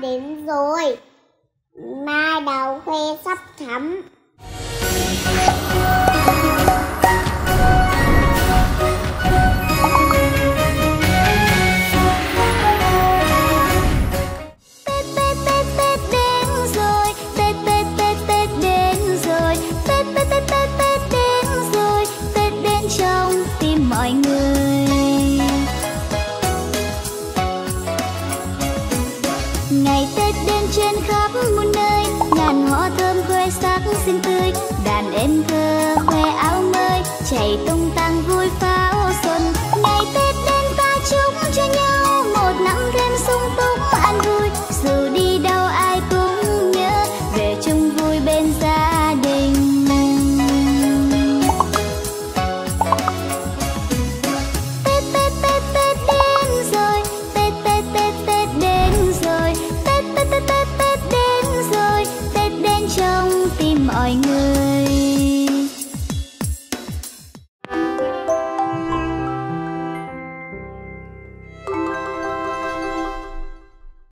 đến rồi, ma đầu khuê sắp thắm. ngày tết đến trên khắp muôn nơi, ngàn hoa thơm khoe sắc xinh tươi, đàn em thơ khoe áo trong tim mọi người.